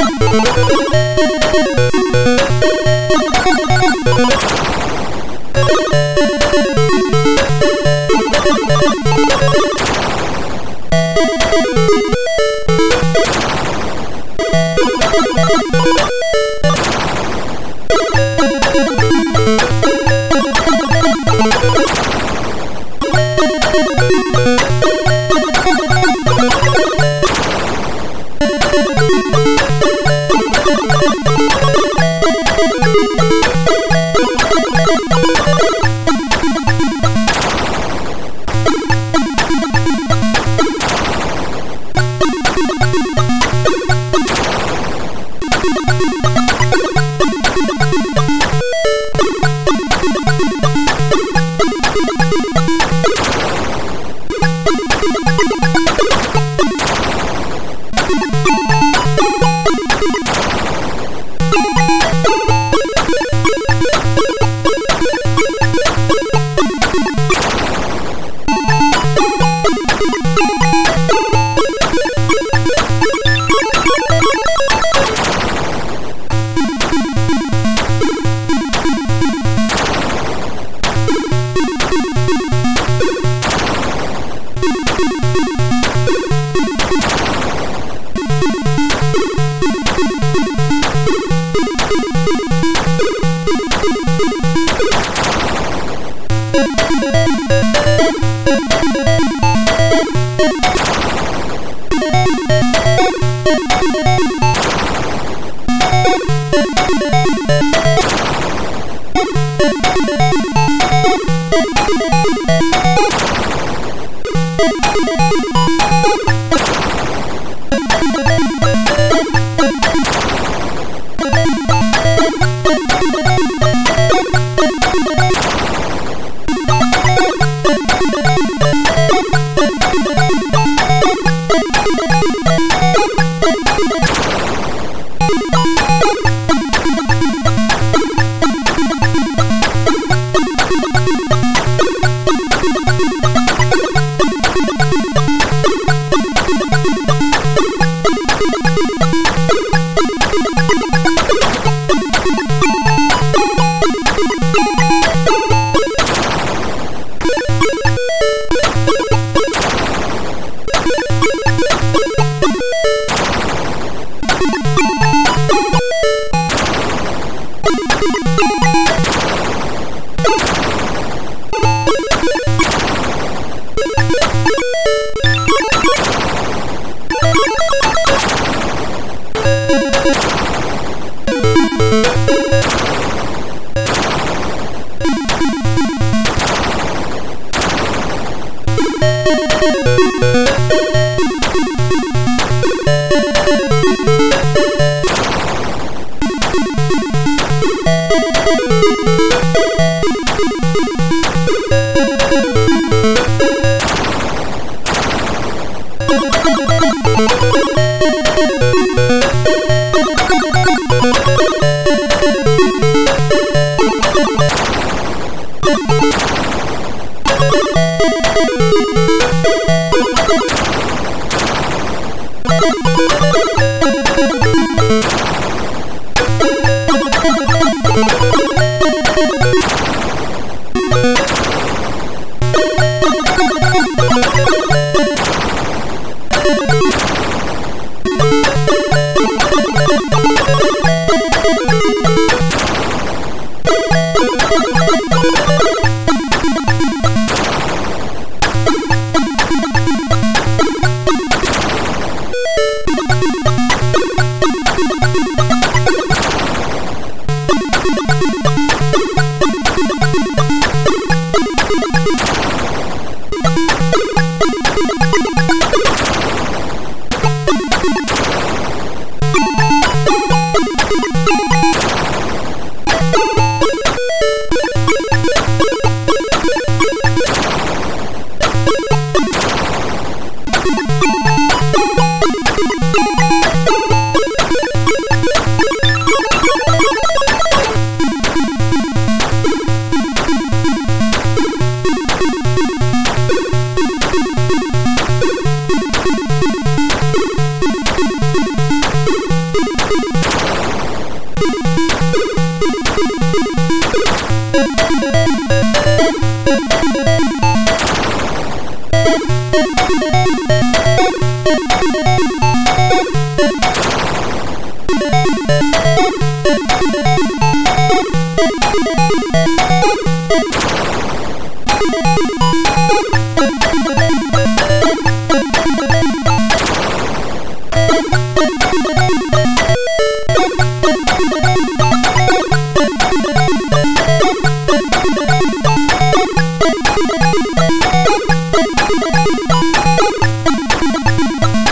You you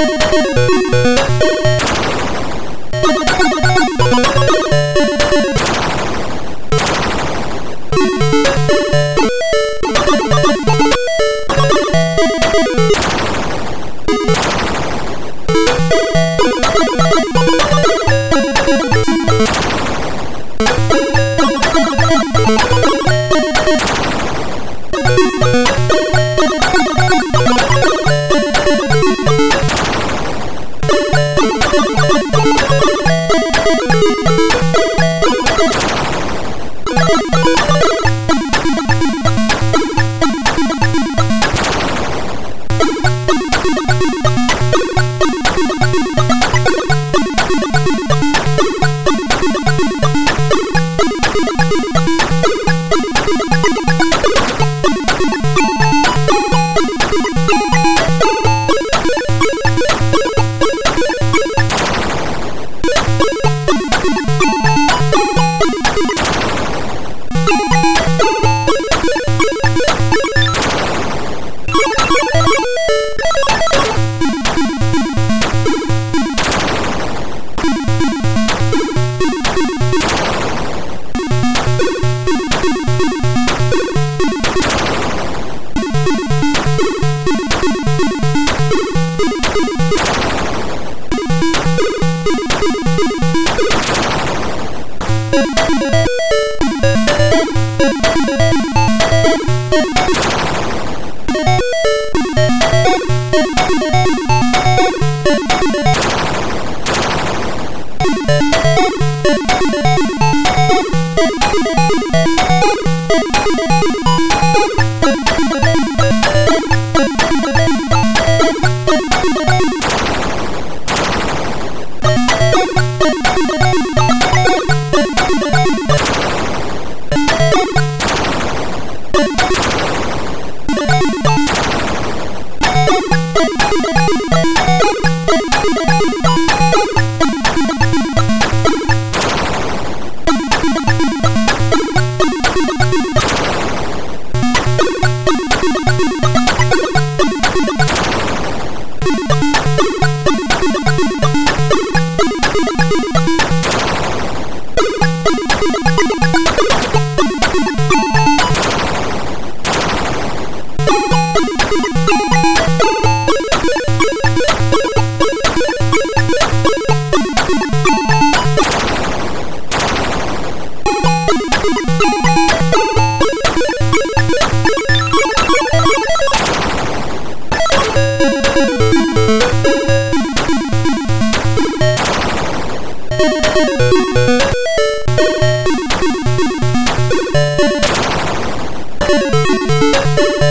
you. Música Thank